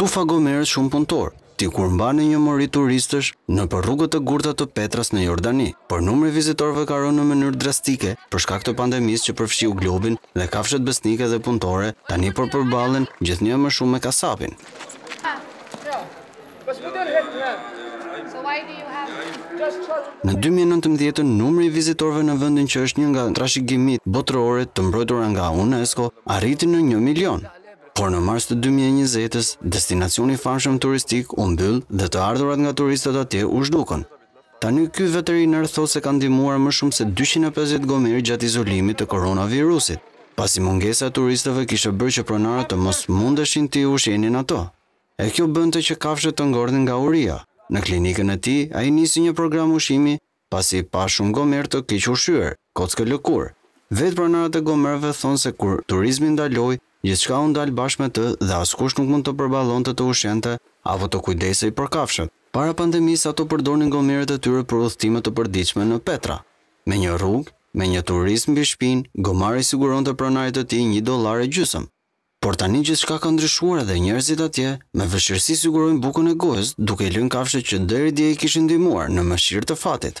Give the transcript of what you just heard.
Tufa gomerësh shumë punëtorë, dikur mbanin një mori turistësh nëpër rrugët e gurta të Petras në Jordani, por numri i vizitorëve ka rënë në mënyrë drastike për shkak të pandemisë që përfshiu globin dhe kafshët besnike dhe punëtore tani po përballen gjithnjë e më shumë me kasapin. Në 2019-n, numri i vizitorëve në vendin që është një nga trashëgimitë botërore të mbrojtura nga UNESCO arriti në 1 milion. Por në mars të 2020-ës, destinacioni i famshëm turistik u mbyll dhe të ardhurat nga turistët atje u zhdukën. Tani ky veterinar thotë se ka ndihmuar më shumë se 250 gomerë gjatë izolimit të koronavirusit, pasi mungesa e turistëve kishte bërë që pronarët të mos mundeshin t'i ushqenin ato. e kjo bënte që kafshët të ngordhin nga uria. Në klinikën e tij, ai nisi një program ushqimi pasi pa shumë gomerë të kequshqyer, kockë e lëkurë. Vetë pronarët e gomerëve thonë se kur turizmi ndaloi, gjithçka u ndal bashkë me të dhe askush nuk mund të përballonte të ushqente apo të kujdesej për kafshët. Para pandemisë ato përdornin gomerët e tyre për udhëtime të përditshme në Petra. Me një rrugë, me një turist mbi shpinë, gomari i siguronte pronarit të tij një dollar e gjysmë. Por tani gjithçka ka ndryshuar edhe njerëzit atje me vështirësi sigurojnë bukën e gojës duke i lënë kafshët që deri dje i kishin ndihmuar në mëshirë të fatit.